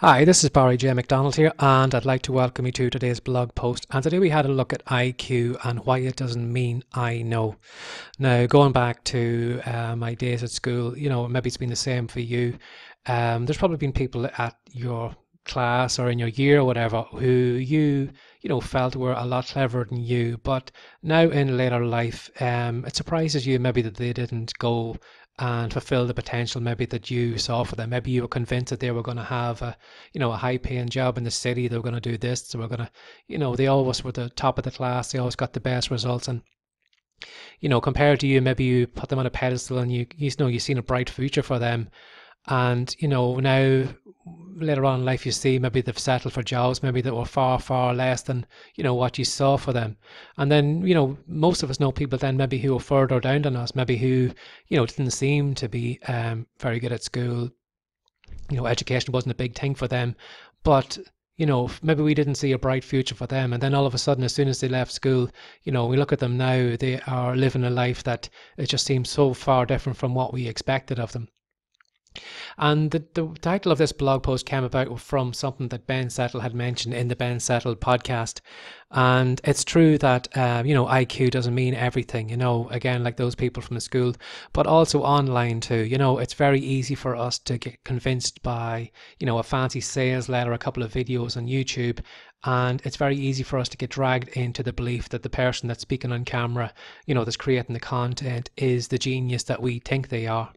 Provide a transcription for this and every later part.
Hi, this is Barry J. McDonald here, and I'd like to welcome you to today's blog post. And today we had a look at IQ and why it doesn't mean I know. Now, going back to uh, my days at school, you know, maybe it's been the same for you. Um, there's probably been people at your class or in your year or whatever who you you know felt were a lot cleverer than you but now in later life um, it surprises you maybe that they didn't go and fulfill the potential maybe that you saw for them. Maybe you were convinced that they were going to have a, you know, a high paying job in the city. They were going to do this. They were going to, you know, they always were the top of the class. They always got the best results. And, you know, compared to you, maybe you put them on a pedestal and you, you know, you've seen a bright future for them. And, you know, now later on in life you see maybe they've settled for jobs maybe that were far far less than you know what you saw for them and then you know most of us know people then maybe who are further down than us maybe who you know didn't seem to be um, very good at school you know education wasn't a big thing for them but you know, maybe we didn't see a bright future for them. And then all of a sudden, as soon as they left school, you know, we look at them now, they are living a life that it just seems so far different from what we expected of them. And the, the title of this blog post came about from something that Ben Settle had mentioned in the Ben Settle podcast. And it's true that, um, you know, IQ doesn't mean everything, you know, again, like those people from the school, but also online too. You know, it's very easy for us to get convinced by, you know, a fancy sales letter, a couple of videos on YouTube. And it's very easy for us to get dragged into the belief that the person that's speaking on camera, you know, that's creating the content is the genius that we think they are.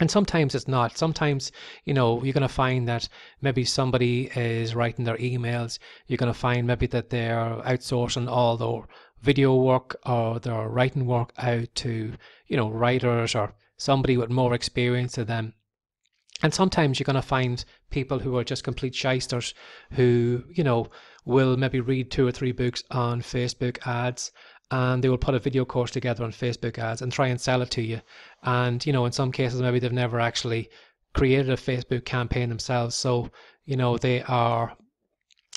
And sometimes it's not. Sometimes, you know, you're going to find that maybe somebody is writing their emails. You're going to find maybe that they're outsourcing all their video work or their writing work out to, you know, writers or somebody with more experience than them. And sometimes you're going to find people who are just complete shysters who, you know, will maybe read two or three books on Facebook ads and they will put a video course together on Facebook ads and try and sell it to you. And, you know, in some cases, maybe they've never actually created a Facebook campaign themselves. So, you know, they are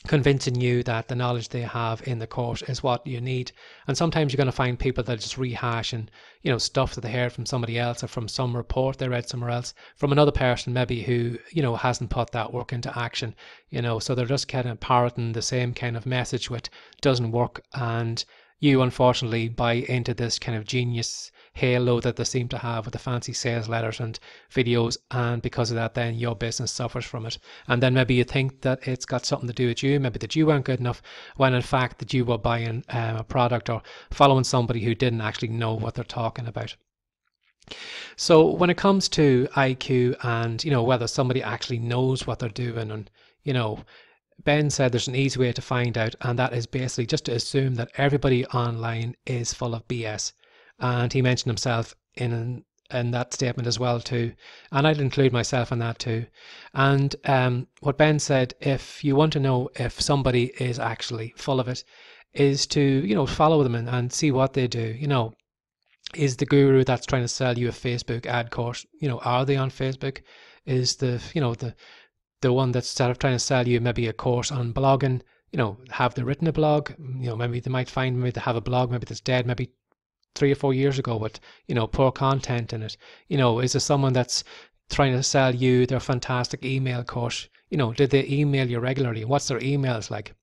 convincing you that the knowledge they have in the course is what you need. And sometimes you're going to find people that are just rehash and, you know, stuff that they heard from somebody else or from some report they read somewhere else, from another person maybe who, you know, hasn't put that work into action, you know, so they're just kind of parroting the same kind of message which doesn't work and you unfortunately buy into this kind of genius halo that they seem to have with the fancy sales letters and videos and because of that then your business suffers from it. And then maybe you think that it's got something to do with you maybe that you weren't good enough when in fact that you were buying um, a product or following somebody who didn't actually know what they're talking about. So when it comes to IQ and you know whether somebody actually knows what they're doing and you know Ben said there's an easy way to find out, and that is basically just to assume that everybody online is full of BS. And he mentioned himself in in that statement as well too, and I'd include myself in that too. And um, what Ben said, if you want to know if somebody is actually full of it, is to you know follow them and, and see what they do. You know, is the guru that's trying to sell you a Facebook ad course? You know, are they on Facebook? Is the you know the the one that's sort of trying to sell you maybe a course on blogging, you know, have they written a blog? You know, maybe they might find maybe they have a blog, maybe that's dead, maybe three or four years ago with, you know, poor content in it. You know, is there someone that's trying to sell you their fantastic email course? You know, did they email you regularly? What's their emails like?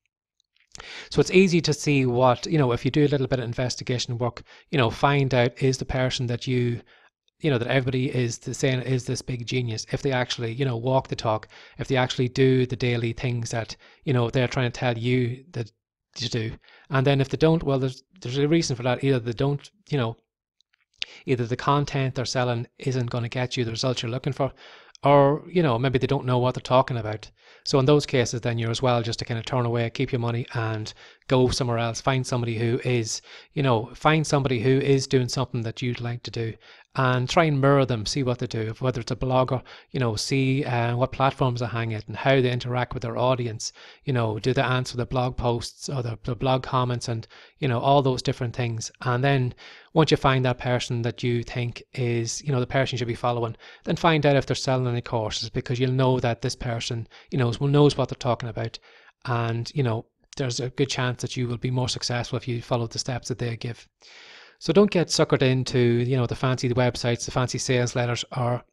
So it's easy to see what, you know, if you do a little bit of investigation work, you know, find out is the person that you you know that everybody is the saying is this big genius. If they actually you know walk the talk if they actually do the daily things that you know they're trying to tell you that to do. And then if they don't well there's there's a reason for that. Either they don't you know either the content they're selling isn't going to get you the results you're looking for or you know maybe they don't know what they're talking about. So in those cases then you're as well just to kind of turn away keep your money and go somewhere else. Find somebody who is you know find somebody who is doing something that you'd like to do and try and mirror them, see what they do, whether it's a blogger, you know, see uh, what platforms they hang at and how they interact with their audience. You know, do they answer the blog posts or the, the blog comments and, you know, all those different things. And then once you find that person that you think is, you know, the person you should be following, then find out if they're selling any courses because you'll know that this person, you know, knows what they're talking about. And, you know, there's a good chance that you will be more successful if you follow the steps that they give. So don't get suckered into, you know, the fancy websites, the fancy sales letters, or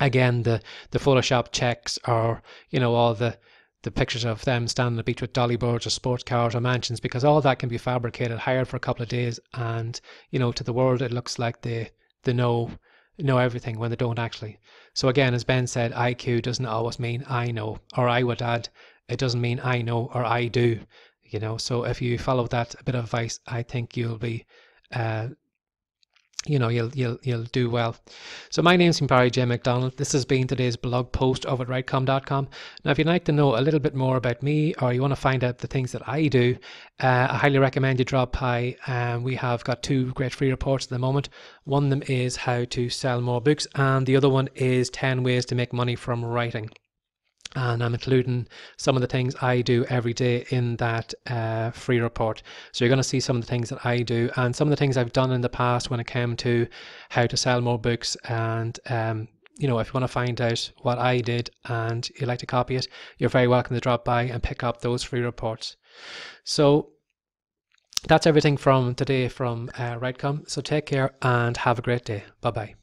again the the Photoshop checks or you know all the the pictures of them standing on the beach with dolly birds or sports cars or mansions because all that can be fabricated, hired for a couple of days, and you know to the world it looks like they they know know everything when they don't actually. So again, as Ben said, IQ doesn't always mean I know, or I would add, it doesn't mean I know or I do. You know, so if you follow that bit of advice, I think you'll be uh, you know you'll you'll you'll do well. So my name's Barry J McDonald. This has been today's blog post over at writecome.com. Now, if you'd like to know a little bit more about me, or you want to find out the things that I do, uh, I highly recommend you drop by. Um, we have got two great free reports at the moment. One of them is how to sell more books, and the other one is ten ways to make money from writing and I'm including some of the things I do every day in that uh, free report. So you're going to see some of the things that I do and some of the things I've done in the past when it came to how to sell more books. And um, you know, if you want to find out what I did and you'd like to copy it, you're very welcome to drop by and pick up those free reports. So that's everything from today from uh, WriteCome. So take care and have a great day. Bye bye.